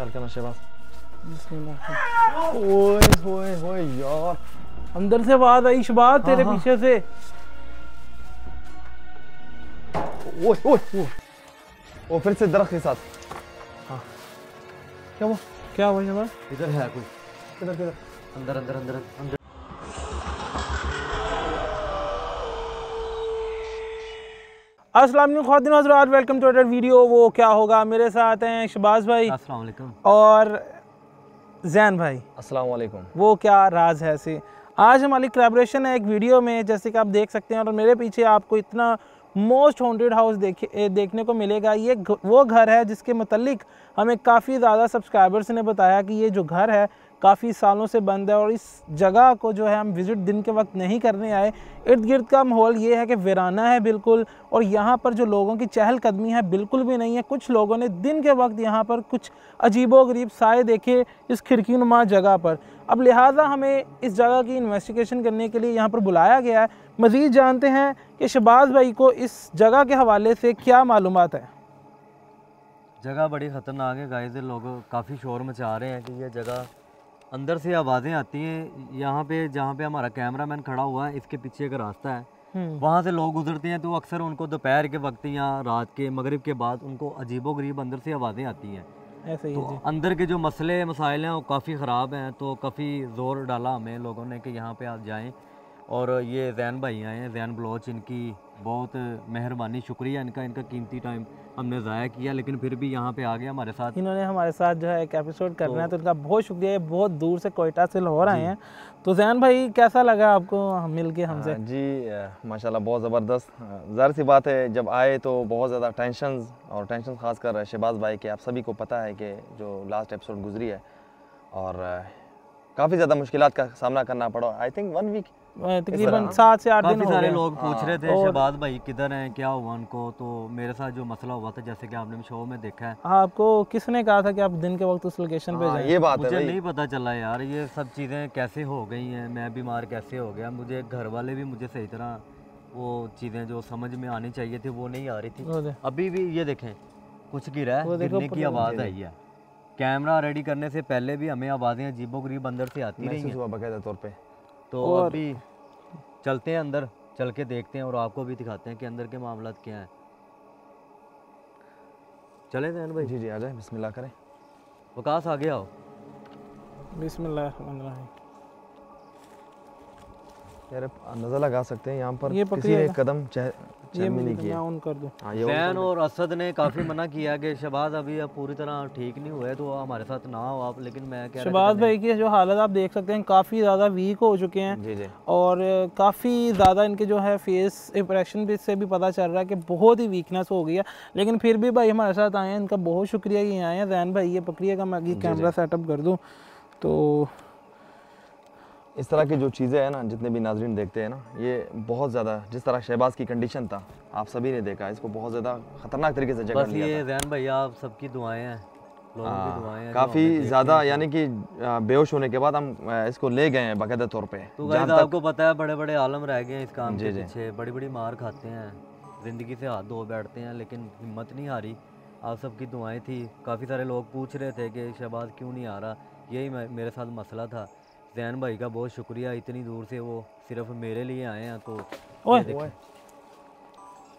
चल ना शेबा ओए ओए ओए यार। अंदर से आवाज़ आई शबाज तेरे हाँ। पीछे से। ओए ओए ओए। वो फिर से दरख्त के साथ। हाँ। क्या हुआ? क्या हुआ शबाज इधर है कोई? इधर इधर। अंदर अंदर अंदर अंदर। अस्सलाम वालेकुम खातिन हज़रात वेलकम टू अदर वीडियो वो क्या होगा? मेरे साथ हैं शबाज भाई अस्सलाम वालेकुम। और जैन भाई। अस्सलाम वालेकुम। वो क्या राज है से आज हमारी कोलैबोरेशन है एक वीडियो में जैसे कि आप देख सकते हैं और मेरे पीछे आपको इतना मोस्ट हॉन्टेड हाउस देखे देखने को मिलेगा। ये वो घर है जिसके मतलब हमें काफ़ी ज़्यादा सब्सक्राइबर्स ने बताया कि ये जो घर है काफ़ी सालों से बंद है और इस जगह को जो है हम विज़िट दिन के वक्त नहीं करने आए। इर्द गिर्द का माहौल ये है कि वीराना है बिल्कुल और यहाँ पर जो लोगों की चहलकदमी है बिल्कुल भी नहीं है। कुछ लोगों ने दिन के वक्त यहाँ पर कुछ अजीबो गरीब साए देखे इस खिड़की नुमा जगह पर। अब लिहाजा हमें इस जगह की इन्वेस्टिगेशन करने के लिए यहाँ पर बुलाया गया है। मज़ीद जानते हैं कि शबाज भाई को इस जगह के हवाले से क्या मालूम है। जगह बड़ी ख़तरनाक है गाइस लोग काफ़ी शोर मचा रहे हैं कि ये जगह अंदर से आवाज़ें आती हैं यहाँ पे जहाँ पे हमारा कैमरामैन खड़ा हुआ है इसके पीछे एक रास्ता है। वहाँ से लोग गुजरते हैं तो अक्सर उनको दोपहर के वक्त या रात के मगरिब के बाद उनको अजीबो गरीब अंदर से आवाज़ें आती हैं। ऐसे ही तो जी। अंदर के जो मसले मसाइल हैं वो काफ़ी ख़राब हैं तो काफ़ी ज़ोर डाला हमें लोगों ने कि यहाँ पे आप जाएँ। और ये जैन भाई आए हैं जैन बलोच इनकी बहुत मेहरबानी शुक्रिया इनका इनका कीमती टाइम हमने ज़ाया किया लेकिन फिर भी यहाँ पे आ गया हमारे साथ। इन्होंने हमारे साथ जो है एक एपिसोड करना है तो इनका बहुत शुक्रिया बहुत दूर से कोयटा से लाहौर आए हैं। तो जैन भाई कैसा लगा आपको मिल के हमसे? हाँ, जी अ, माशाल्लाह बहुत ज़बरदस्त। ज़ाहिर सी बात है जब आए तो बहुत ज़्यादा टेंशन और टेंशन खास कर शहबाज भाई के आप सभी को पता है कि जो लास्ट एपिसोड गुजरी है और काफ़ी ज़्यादा मुश्किल का सामना करना पड़ा। आई थिंक वन वीक तकरीबन सात से आठ दिन सारे लोग पूछ रहे थे शहबाज भाई किधर हैं क्या हुआ उनको? तो मेरे साथ जो मसला हुआ था जैसे कि आपने शो में देखा है। आपको किसने कहा था कि आप दिन के वक्त उस लोकेशन पे जाएँ? ये बात मुझे भाई। नहीं पता चला यार ये सब चीज़ें कैसे हो गई हैं मैं बीमार कैसे हो गया? मुझे घर वाले भी मुझे सही तरह वो चीज़ें जो समझ में आनी चाहिए थी वो नहीं आ रही थी। अभी भी ये देखें कुछ गिरा है गिरने की आवाज़ आई है। कैमरा रेडी करने से पहले भी हमें आवाज़ें अजीबो गरीब अंदर से आती रही हैं। तौर पे। तो और- अभी चलते हैं अंदर चल के देखते हैं और आपको भी दिखाते हैं कि अंदर के मामला क्या हैं। चले जैन भाई। जी जी आ जाए बिस्मिल्लाह करें। वकास आ गया हो बिस्मिल्लाह यार नज़र लगा सकते हैं यहाँ पर ये किसी ने। कदम चह ये किया। ऑन कर दूँ। हाँ जैन और असद ने काफ़ी मना किया कि शबाज अभी अब पूरी तरह ठीक नहीं हुए तो हमारे साथ ना हो आप लेकिन मैं कह रहा भाई की जो हालत आप देख सकते हैं काफ़ी ज़्यादा वीक हो चुके हैं जी जी। और काफ़ी ज़्यादा इनके जो है फेस इंप्रेशन से भी पता चल रहा है कि बहुत ही वीकनेस हो गई है। लेकिन फिर भी भाई हमारे साथ आए हैं इनका बहुत शुक्रिया कि आए हैं। जैन भाई ये पकड़िएगा मैं कैमरा सेटअप कर दूँ। तो इस तरह की जो चीज़ें हैं ना जितने भी नाजरीन देखते हैं ना ये बहुत ज़्यादा जिस तरह शहबाज की कंडीशन था आप सभी ने देखा इसको बहुत ज़्यादा खतरनाक तरीके से जगह बस लिया ये जैन भाई आप सबकी दुआएँ हैं लोगों की दुआएँ हैं जो काफ़ी ज़्यादा यानी कि बेहोश होने के बाद हम इसको ले गए हैं बाकायदा तौर पे तो तक आपको पता है बड़े बड़े आलम रह गए हैं इस काम जी, के पीछे बड़ी बड़ी मार खाते हैं ज़िंदगी से हाथ धो बैठते हैं लेकिन हिम्मत नहीं हारी आप सबकी दुआएँ थी काफ़ी सारे लोग पूछ रहे थे कि शहबाज क्यों नहीं आ रहा यही मेरे साथ मसला था। जैन भाई का बहुत शुक्रिया इतनी दूर से वो सिर्फ़ मेरे लिए आए हैं तो ओए।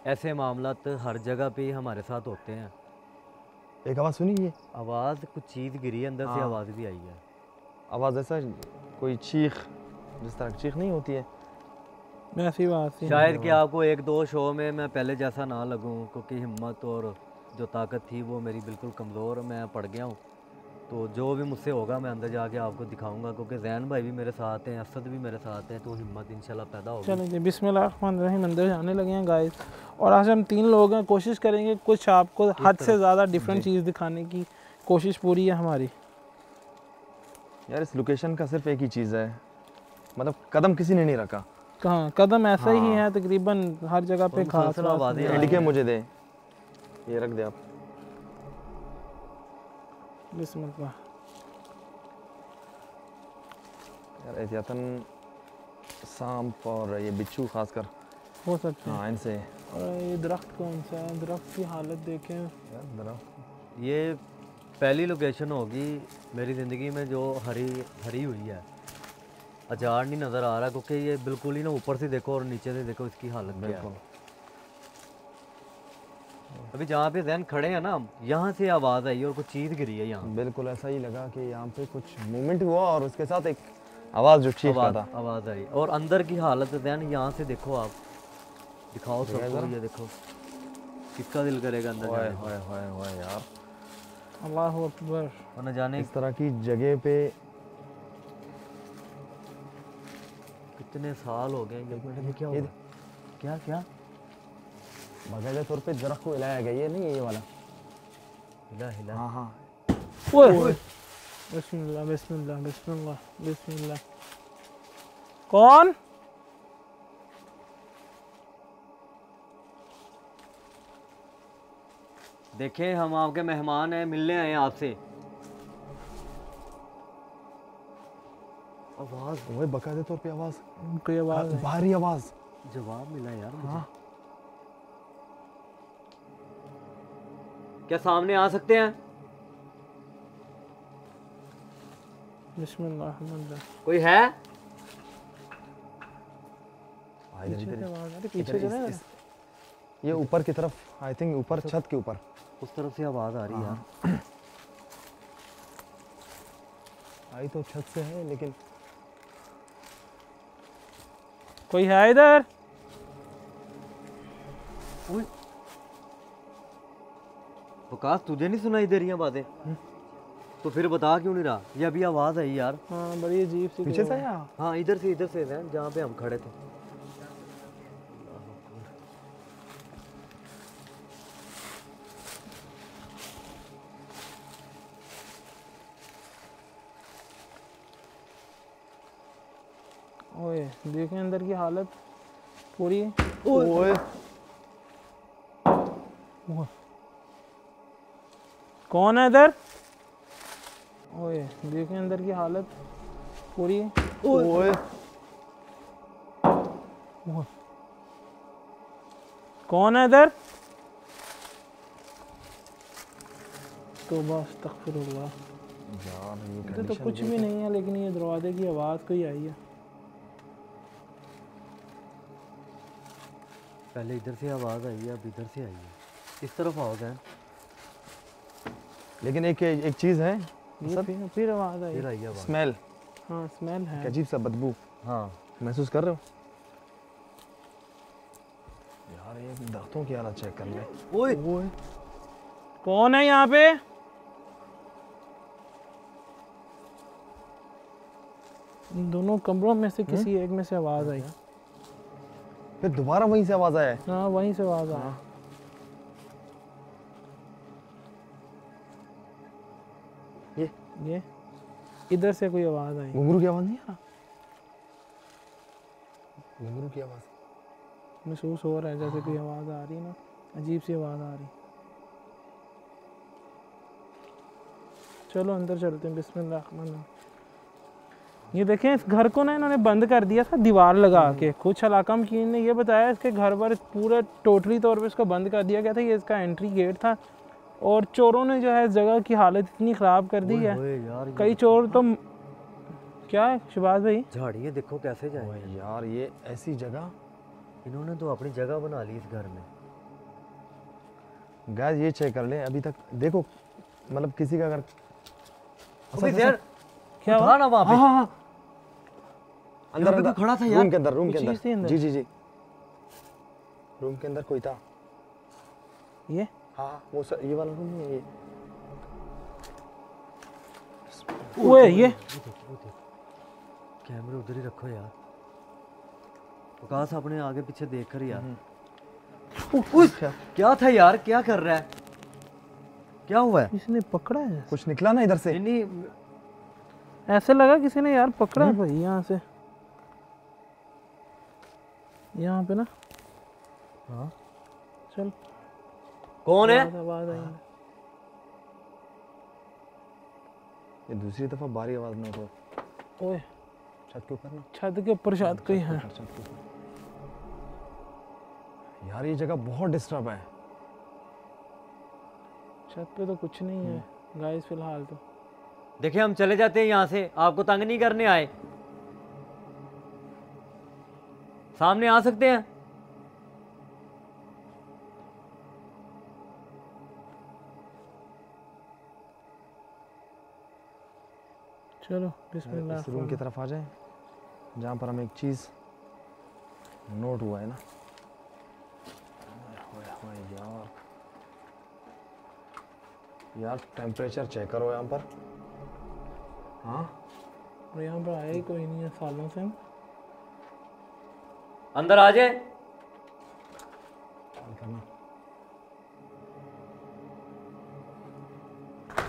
ऐसे मामला हर जगह पे हमारे साथ होते हैं। एक आवाज़ सुनी ये? आवाज़ कुछ चीज़ गिरी अंदर से हाँ। आवाज़ भी आई है। आवाज़ ऐसा कोई चीख जिस तरह की चीख नहीं होती है। ऐसी बात शायद कि आपको एक दो शो में मैं पहले जैसा ना लगूं क्योंकि हिम्मत और जो ताकत थी वो मेरी बिल्कुल कमज़ोर मैं पड़ गया हूँ। तो जो भी मुझसे होगा मैं अंदर जाके आपको दिखाऊँगा क्योंकि जैन भाई भी मेरे साथ हैं असद भी मेरे साथ हैं तो हिम्मत इंशाल्लाह पैदा होगी। चलो जी बिस्मिल्लाहिर्रहमानिर्रहीम अंदर जाने लगे हैं गाइस और आज हम तीन लोग हैं कोशिश करेंगे कुछ आपको हद से ज़्यादा डिफरेंट चीज़ दिखाने की कोशिश पूरी है हमारी। यार इस लोकेशन का सिर्फ़ एक ही चीज़ है। मतलब कदम किसी ने नहीं रखा। कहाँ? कदम ऐसा ही हाँ। है तकरीबन हर जगह पे खास है। मुझे दे। ये रख दे आप। बिस्मिल्लाह यार एहतियातन सांप और ये बिच्छू खासकर। हो सकते हैं। हाँ इनसे। और ये दरख्त कौन सा है? दरख्त की हालत देखें। यार जरा ये पहली लोकेशन होगी मेरी ज़िंदगी में जो हरी हरी हुई है। अचार नहीं नज़र आ रहा क्योंकि ये बिल्कुल ही ना ऊपर से देखो और नीचे से देखो इसकी हालत है। अभी जहाँ पे जैन खड़े हैं ना यहाँ से आवाज़ आई और कुछ चीज़ गिरी है यहाँ। बिल्कुल ऐसा ही लगा कि यहाँ पे कुछ मूवमेंट हुआ और उसके साथ एक आवाज़ जो चीख रहा आवाज़ था आवाज़ आई। और अंदर की हालत जैन यहाँ से देखो आप। दिखाओ सबको ये देखो। किसका दिल करेगा अंदर यार। अल्लाह अकबर। और न जाने इस तरह की जगह पे कितने साल हो गए क्या क्या? बाकायदा तौर पे दरख्त को हिलाया गया ये नहीं है ये वाला? हिला हिला हाँ हाँ। ओए। बिस्मिल्लाह बिस्मिल्लाह बिस्मिल्लाह बिस्मिल्लाह। कौन? देखें हम आपके मेहमान हैं मिलने आए हैं आपसे। आवाज़। वही बाकायदा तौर पे आवाज़। कोई आवाज़ भारी आवाज़। जवाब मिला यार मुझे। हाँ। क्या सामने आ सकते हैं? कोई है? हाँ, पीछे ये ऊपर की तरफ़ आई थिंक ऊपर छत के ऊपर। उस तरफ़ से आवाज़ आ रही है। यार आई तो छत से है लेकिन कोई है इधर? विकास तुझे नहीं सुनाई दे रही हैं बातें। तो फिर बता क्यों नहीं रहा? ये अभी आवाज़ आई यार। हाँ बड़ी अजीब सी पीछे से आवाज़। हाँ इधर से इधर से है जहाँ पे हम खड़े थे। ओए देखें अंदर की हालत। पूरी? ओए। कौन है इधर? ओए देखें अंदर की हालत। पूरी। ओए। कौन है इधर? तोबा अस्तगफिरुल्लाह यार ये इधर तो कुछ भी नहीं है लेकिन ये दरवाजे की आवाज़ कोई आई है। पहले इधर से आवाज़ आई है अब इधर से आई है। इस तरफ़ आओ जैन। लेकिन एक एक चीज़ है ये फिर फिर आवाज़ आई। फिर आई आवाज़। स्मेल। हाँ स्मेल है। अजीब सा बदबू। हाँ। महसूस कर रहे हो? यार ये दरख्तों की हालत चेक कर ले ओए। ओए। कौन है यहाँ पे? इन दोनों कमरों में से किसी एक में से आवाज़ आई। फिर दोबारा वहीं से आवाज़ आया है? हाँ वहीं से आवाज़ आई। ये इधर से कोई आवाज़ आई। घुंघरू की आवाज़ नहीं आ रहा? घुंघरू की आवाज़। महसूस हो रहा है जैसे कोई आवाज़ आ रही है ना अजीब सी आवाज़ आ रही। चलो अंदर चलते हैं बिस्मिल्लाह रहमान ये देखें इस घर को ना इन्होंने बंद कर दिया था दीवार लगा के। कुछ इलाका मकीन ने ये बताया इसके घर पर पूरा टोटली तौर पे इसको बंद कर दिया गया था ये इसका एंट्री गेट था। और चोरों ने जो है इस जगह की हालत इतनी ख़राब कर दी है। यार कई चोर तो क्या है शबाज भाई? झाड़िए देखो कैसे जाए यार ये ऐसी जगह? इन्होंने तो अपनी जगह बना ली इस घर में। गैस ये चेक कर ले अभी तक देखो मतलब किसी का अगर यार क्या था ना वहाँ पे। हाँ हाँ अंदर अंदर। कोई खड़ा था यार। रूम के अंदर। रूम के अंदर? जी जी जी। रूम के अंदर कोई था। ये? हाँ हाँ, वो सर ये वाला रूम नहीं है ये। ओए ये। कैमरे उधर ही रखो यार। विकास अपने आगे पीछे देख कर यार। क्या क्या था यार क्या कर रहा है? क्या हुआ है? इसने पकड़ा है? कुछ निकला ना इधर से? नहीं नहीं ऐसे लगा किसी ने यार पकड़ा? है भाई यहाँ से। यहाँ पे ना। हाँ। चल। कौन है? आवाज़ आवाज़ आई ये दूसरी दफ़ा भारी आवाज़ नोट हो ओए। छत के ऊपर ना। छत के ऊपर शायद कोई है। छत के ऊपर। यार ये जगह बहुत डिस्टर्ब है। छत पे तो कुछ नहीं है। गाइस फ़िलहाल तो। देखिए हम चले जाते हैं यहाँ से। आपको तंग नहीं करने आए। सामने आ सकते हैं। चलो बिस्मिल्लाह इस रूम की तरफ़ आ जाएँ जहाँ पर हमें एक चीज़ नोट हुआ है ना। यार। यार टेम्परेचर चेक करो यहाँ पर। हाँ? और यहाँ पर आया ही कोई नहीं है सालों से अंदर आ जाए। करना?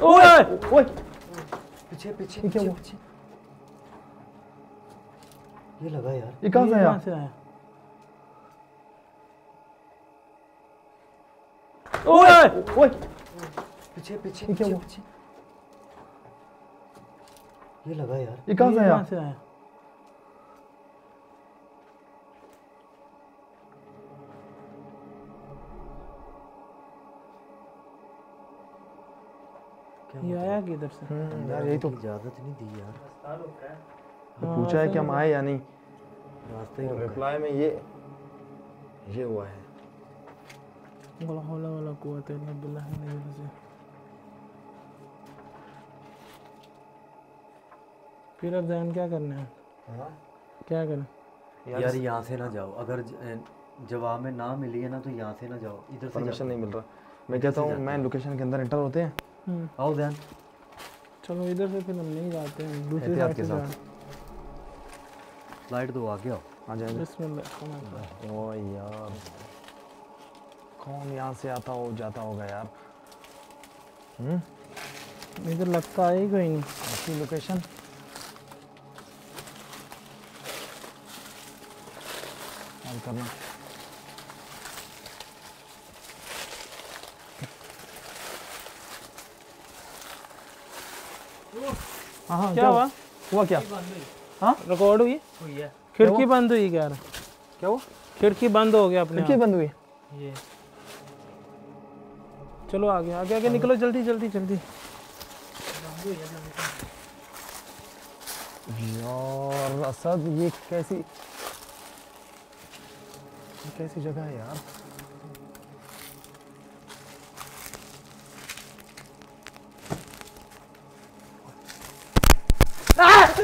ओए ओए। पीछे पीछे ये क्या हुआ? ये लगा यार। ये कहाँ से आया? से आया? ओए! ओए! पीछे पीछे ये क्या हुआ? पीछे। ये लगा यार। ये कहाँ से आया? से आया? ये आया किधर से? हम्म, यार यही तो इजाज़त नहीं दी यार। पूछा है कि हम आए या नहीं? रास्ते ही रोका। रिप्लाई में ये ये हुआ है। वला हौला वला कुव्वत इल्ला बिल्लाह नहीं वजह फिर अब जैन क्या करना है? हाँ? क्या करें? यार यहाँ से ना जाओ। अगर जवाब में ना मिली है ना तो यहाँ से ना जाओ। इधर से परमिशन नहीं मिल रहा। मैं कहता हूँ मैं लोकेशन के अंदर एंटर होते हैं। आओ ध्यान। चलो इधर से फिर हम नहीं जाते हैं दूसरी साइड के साथ। लाइट दो आगे आओ। आ जाएँगे बिस्मिल्लाह ओ यार। कौन यहाँ से आता हो जाता होगा यार। हम्म? इधर लगता है ही कोई नहीं। ऐसी लोकेशन कॉल करना। हाँ हाँ क्या हुआ? हुआ क्या? रिकॉर्ड हुई। खिड़की बंद हुई क्या? क्या हुआ? खिड़की बंद हो गया अपने खिड़की बंद हुई? ये। चलो आगे आगे आगे निकलो जल्दी जल्दी जल्दी। यार असद ये कैसी ये कैसी जगह है यार?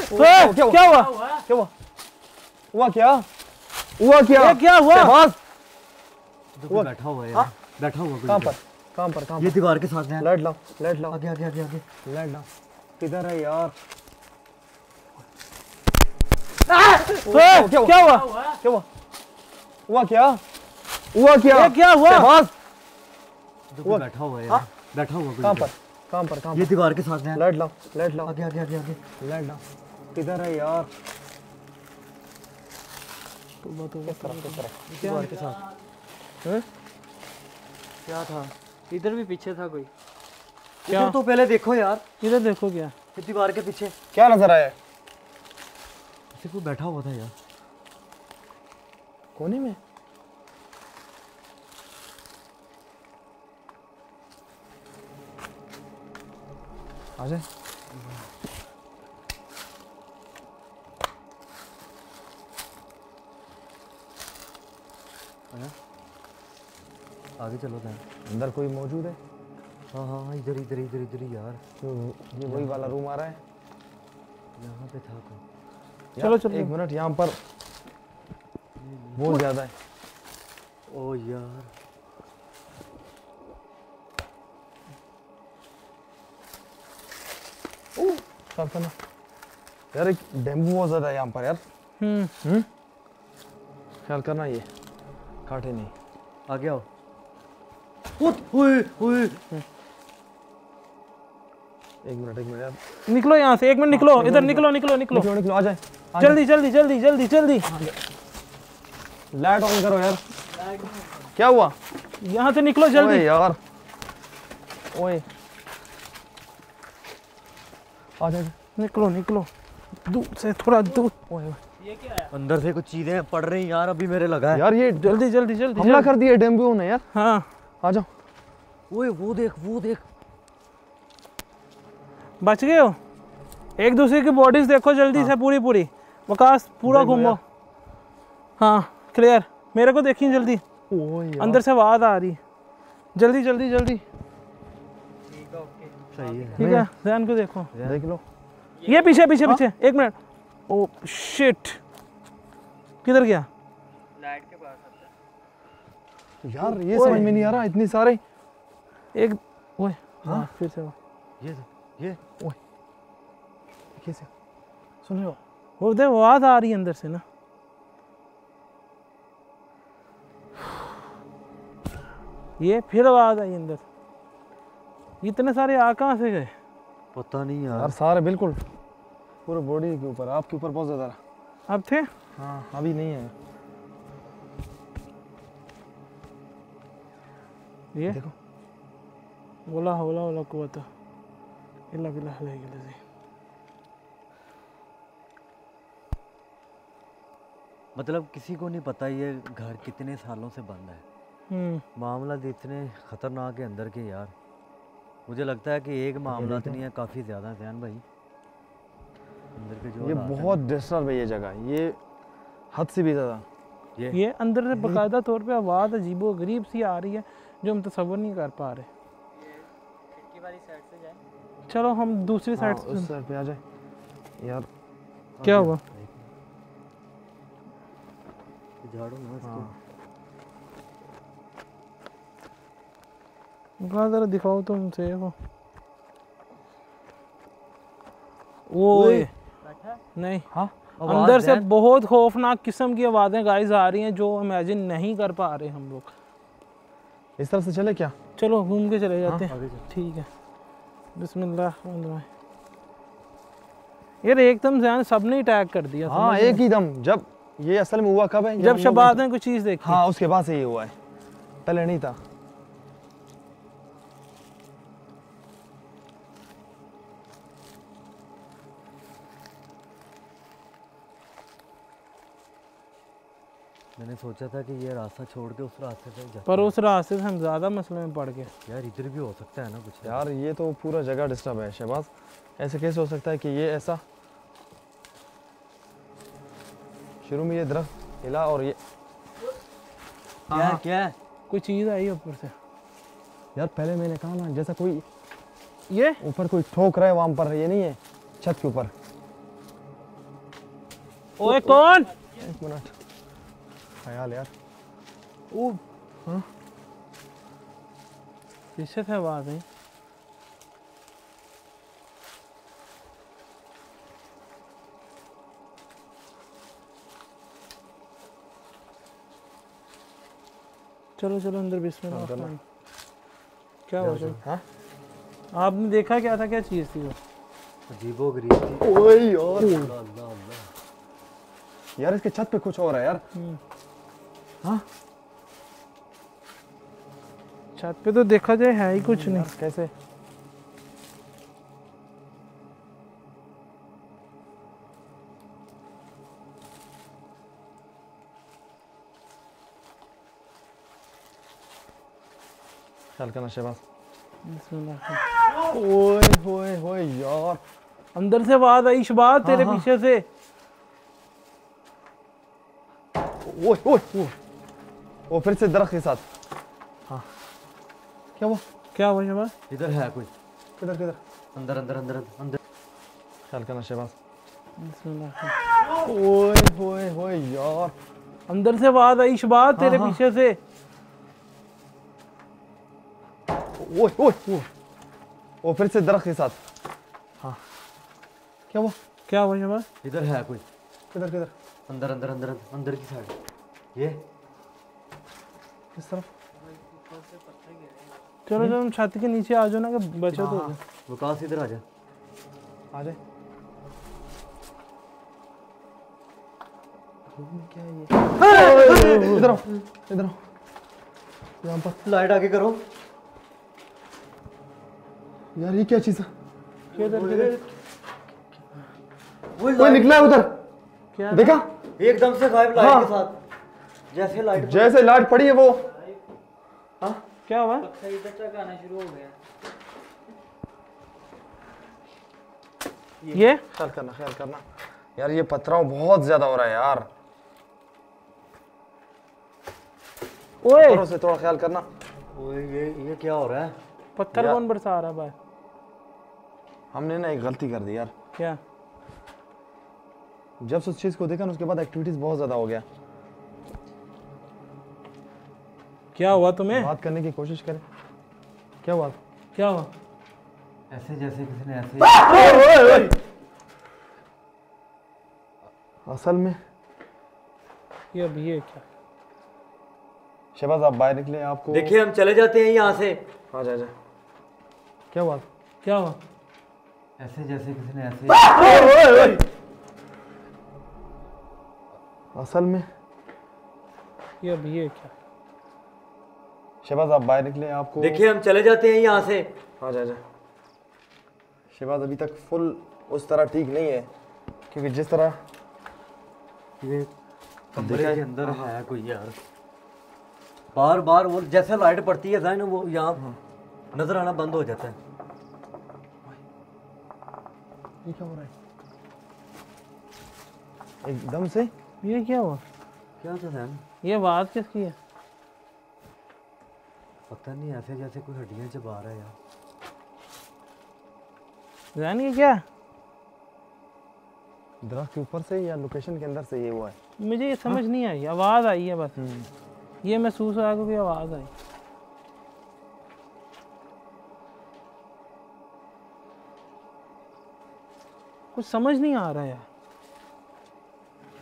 क्या हुआ? क्या हुआ क्या हुआ हुआ क्या हुआ क्या क्या हुआ? तो बैठा हुआ है बैठा हुआ कोई कहाँ। पर कहाँ पर कहाँ ये दीवार के साथ है पर लाइट लाओ लाइट लाओ आगे आगे आगे आगे लाइट लाओ किधर है यार क्या हुआ? क्या हुआ क्या हुआ हुआ क्या हुआ क्या ये क्या हुआ? तो बैठा हुआ है बैठा हुआ कोई कहाँ। पर कहाँ पर कहाँ ये दीवार के साथ है लाइट लाओ लाइट लाओ आगे आगे आगे आगे लाइट लाओ किधर है यार? तौबा तौबा किस तरफ़ किस तरफ़। दीवार के साथ। हैं? क्या था? इधर भी पीछे था कोई? इधर तो पहले देखो यार। इधर देखो क्या? दीवार के पीछे। क्या नज़र आया? ऐसे कोई बैठा हुआ था यार। कोने में? आ जाए आगे चलो ध्यान अंदर कोई मौजूद है? हाँ हाँ हाँ इधर इधर इधर इधर ही यार। तो ये वही वाला रूम आ रहा है? यहाँ पे था कोई। चलो, यार, चलो। एक मिनट यहाँ पर बहुत ज़्यादा है। ओ यार। ख्याल करना यार एक डेंगू बहुत ज़्यादा है यहाँ पर यार। हम्म। हम्म? ख्याल करना ये। काटे नहीं। आगे आओ। ओए ओए ओए एक मिनट एक मिनट यार। निकलो यहाँ से एक मिनट निकलो। इधर निकलो निकलो निकलो। निकलो निकलो। आ जाए जल्दी जल्दी जल्दी जल्दी जल्दी। लाइट ऑन करो यार। क्या हुआ? यहाँ से निकलो ओए जल्दी यार। ओए। आ जाए। निकलो निकलो। दूर से थोड़ा दूर। ओए ओए। अंदर से कुछ चीज़ें पड़ रही यार अभी मेरे लगा है। यार ये जल्दी जल्दी जल्दी हमला कर दिया डेंगू ने यार। हाँ। आ जाओ। ओए वो देख वो देख। बच गए हो? एक दूसरे की बॉडीज देखो जल्दी हाँ। से पूरी पूरी। वकास पूरा घूमो। हाँ क्लियर मेरे को देखिए जल्दी। अंदर से आवाज़ आ रही। जल्दी जल्दी जल्दी। ठीक है जैन को देखो। देख लो। ये पीछे पीछे पीछे। एक मिनट। ओ शिट किधर गया? यार ये समझ में नहीं आ रहा इतनी सारे। एक ओए हाँ? फिर से वो। ये ये। कैसे सुन रहे हो? वो देख आवाज़ आ रही है अंदर से ना। ये फिर आवाज़ आई अंदर। इतने सारे आ कहाँ से गए पता नहीं यार। यार सारे बिल्कुल। पूरे बॉडी के ऊपर आपके ऊपर बहुत ज़्यादा अब थे? हाँ अभी नहीं है। ये देखो। बोला होला होला कुवता इल्ला बिल्लाह अलैहि वसल्लम मतलब किसी को नहीं पता ये घर कितने सालों से बंद है। हम्म। मामला इतने खतरनाक है अंदर के यार। मुझे लगता है कि एक मामला तो नहीं है काफ़ी ज़्यादा ध्यान भाई। अंदर के जो ये बहुत डिस्टर्ब है ये जगह। ये हद से भी ज़्यादा। ये। ये अंदर से बाकायदा तौर पे आवाज़ अजीबो गरीब सी आ रही है जो हम तस्वर नहीं कर पा रहे। चलो हम दूसरी हाँ, साइड उस से साइड पे आ जाए। यार क्या हुआ? झाड़ू ना हाँ। जरा दिखाओ तो मुझे वो। ओए। नहीं। हाँ? अंदर से बहुत खौफनाक किस्म की आवाज़ें गाइस आ रही हैं जो इमेजिन नहीं कर पा रहे हम लोग। इस तरफ़ से चले क्या? चलो घूम के चले जाते हैं आगे ठीक है। बिस्मिल्लाह यार एकदम जैन सबने ही टैग कर दिया हाँ एक ही दम जब ये असल में हुआ कब है? जब शबाद ने कोई चीज़ देखी। हाँ उसके बाद से ये हुआ है। पहले नहीं था। मैंने सोचा था कि ये रास्ता छोड़ के उस रास्ते से जाते पर उस रास्ते से हम ज़्यादा मसले में पड़ गए। यार इधर भी हो सकता है ना कुछ। यार ये तो पूरा जगह डिस्टर्ब है शहबाज। ऐसे कैसे हो सकता है कि ये ऐसा? शुरू में ये दरख्त हिला और ये क्या क्या कोई चीज़ आई ऊपर से? यार पहले मैंने कहा ना जैसा कोई ये? ऊपर कोई ठोक रहा है वहाँ पर ये नहीं है छत के ऊपर। ओए कौन? एक मिनट। ख्याल यार ओ हाँ? पीछे से आवाज़ आई चलो चलो अंदर बिस्मिल्लाह हाँ, क्या हो गया हाँ? आपने देखा क्या था क्या चीज़ थी वो? अजीबो गरीब थी। ओए यार। यार इसके छत पे कुछ और है यार। हाँ? छत पे तो देखा जाए है ही कुछ नहीं। कैसे? ख्याल करना शहबाज ओए होए होए यार। अंदर से आवाज़ आई शबाद तेरे हाँ। पीछे से। ओए ओए ओए। वो फिर से दरख्त के साथ हाँ क्या हुआ क्या हुआ शबाद इधर है कोई किधर किधर अंदर अंदर अंदर अंदर ख्याल करना शहबाज बिस्मिल्लाह खान। ओए होए होए यार अंदर से आवाज़ आई शबाद तेरे हाँ, हाँ। पीछे से ओए ओए ओए वो फिर से दरख्त के साथ हाँ क्या हुआ क्या हुआ शबाद इधर है कोई किधर किधर अंदर अंदर अंदर अंदर की साइड ये किस तरफ़? चलो चलो हम छत के नीचे आ जाओ ना कि बचत हो जाए विकास इधर आ जा। आ जाए क्या ये इधर आओ इधर आओ। यहाँ पर। लाइट आगे करो। यार ये क्या चीज़ है? वो निकला है उधर? क्या देखा? एकदम से गायब लाइट हाँ। के साथ। जैसे लाइट जैसे लाइट पड़ी है वो। क्या हुआ? ये? ख्याल करना ख्याल करना। यार ये पथराव बहुत ज़्यादा हो रहा है यार। ओए! से थोड़ा ख्याल करना। ओए ये ये क्या हो रहा है? पत्थर कौन बरसा रहा है भाई? हमने ना एक गलती कर दी यार। क्या? जब से उस चीज़ को देखा ना उसके बाद एक्टिविटीज़ बहुत ज़्यादा हो गया। क्या हुआ तुम्हें? बात करने की कोशिश करें। क्या हुआ? क्या हुआ? ऐसे जैसे किसी ने ऐसे असल में ये अभी ये क्या? शहबाज आप बाहर निकले आपको देखिए हम चले जाते हैं यहाँ से। हाँ जा जा। क्या हुआ? क्या हुआ? ऐसे जैसे किसी ने ऐसे असल में ये अभी ये क्या? शहबाज आप बाहर निकले आपको देखिए हम चले जाते हैं यहाँ से। हाँ जा जा। शहबाज अभी तक फुल उस तरह ठीक नहीं है क्योंकि जिस तरह ये कमरे के अंदर है कोई यार। बार बार वो जैसे लाइट पड़ती है ना वो यहाँ नज़र आना बंद हो जाता है। ये क्या हो रहा है? एकदम से? ये क्या हुआ? क्या था ये आवाज़ किसकी है? पता नहीं ऐसे जैसे कोई हड्डियाँ चबा रहा है यार जैन ये क्या? दरख्त के ऊपर से या लोकेशन के अंदर से ये हुआ है? मुझे ये समझ हा? नहीं आई आवाज़ आई है बस। ये महसूस हुआ कि आवाज़ आई। कुछ समझ नहीं आ रहा यार।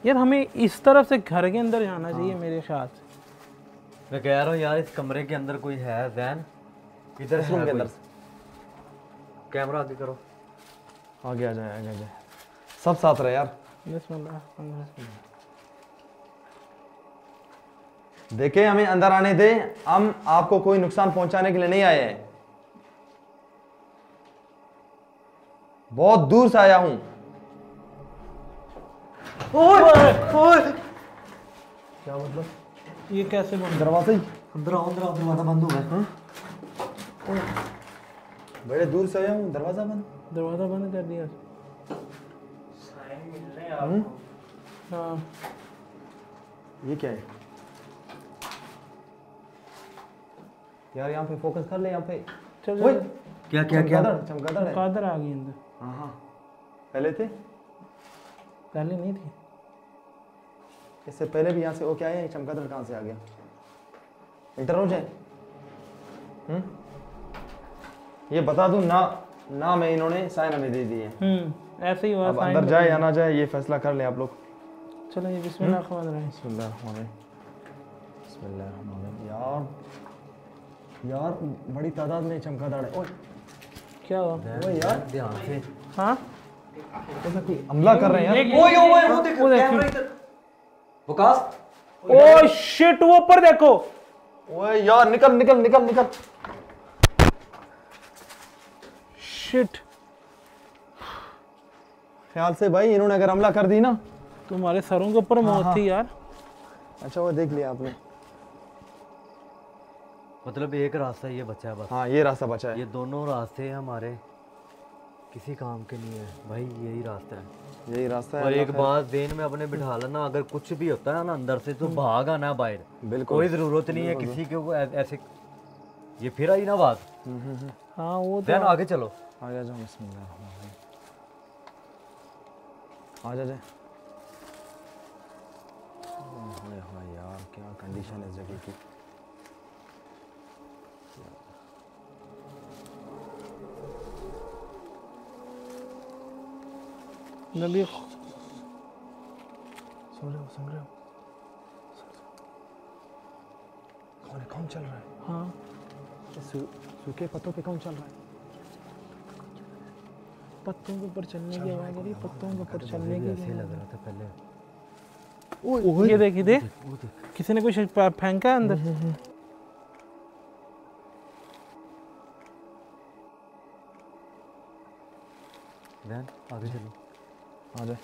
यार हमें इस तरफ़ से घर के अंदर जाना चाहिए मेरे ख्याल से। मैं कह रहा हूँ यार इस कमरे के अंदर कोई है जैन इधर रूम है के अंदर। कैमरा आगे करो। आगे आ जाए आगे आ जाए। सब साथ रहे यार। देखे हमें अंदर आने दे। हम आपको कोई नुकसान पहुँचाने के लिए नहीं आए हैं। बहुत दूर से आया हूँ। क्या मतलब? ये कैसे बन दरवाज़ा? ही अंदर आओ अंदर आओ दरवाज़ा बंद हो गया। बड़े दूर से आया हूँ दरवाज़ा बंद। दरवाज़ा बंद कर दिया। हम्म? हाँ। ये क्या है? यार यहाँ पे फोकस कर ले यहाँ पे। चल ओए, चल क्या क्या क्या? चमगादड़ चमगादड़ है। कादर आ गई अंदर। हाँ हाँ। पहले थे? पहले नहीं थी। इससे पहले भी यहाँ से वो क्या है ये चमगादड़ कहाँ से आ गया इंटररोज है हम्म? ये बता दूँ ना ना मैं इन्होंने साइन हमें दे दी है। हम्म ऐसे ही हुआ अब अंदर जाए या ना जाए ये फैसला कर ले आप लोग। चलो ये बिस्मिल्लाह रहे बिस्मिल्लाहिर्रहमानिर्रहीम। बिस्मिल्लाहिर्रहमानिर्रहीम। यार यार बड़ी तादाद में चमगादड़ है। क्या हुआ? यार ध्यान से। हाँ? हमला कर रहे हैं यार? ओए ओए वो देख। कैमरा इधर। विकास ओ शिट वो ऊपर देखो। ओए यार निकल निकल निकल निकल। शिट ख्याल से भाई इन्होंने अगर हमला कर दी ना। तुम्हारे सरों के ऊपर मौत थी यार। अच्छा वो देख लिया आपने। मतलब एक रास्ता ये बचा है बस। हाँ ये रास्ता बचा है। ये दोनों रास्ते हमारे किसी काम के नहीं है। भाई यही रास्ता है। यही रास्ता है और एक बात देन में अपने बिठा लेना अगर कुछ भी होता है ना अंदर से तो भाग आना बाहर। बिल्कुल। कोई ज़रूरत नहीं है किसी के वो ऐसे। ये फिर आई ना बात? हाँ वो तो देन आगे चलो। आ जा जाओ बिस्मिल्लाह आ जा जा। हाय हाय यार क्या कंडीशन है इस जगह की। जल्दी सुन रहे हो सुन रहे हो? कौन है कौन चल रहा है? हाँ। ये सू, सूखे पत्तों पे कौन चल रहा है? पत्तों के ऊपर चलने की आवाज़ आ रही पत्तों के ऊपर चलने की ऐसे लग रहा था पहले। ये देखिए किसी ने कुछ फेंका अंदर? देन आगे चलो। आ जा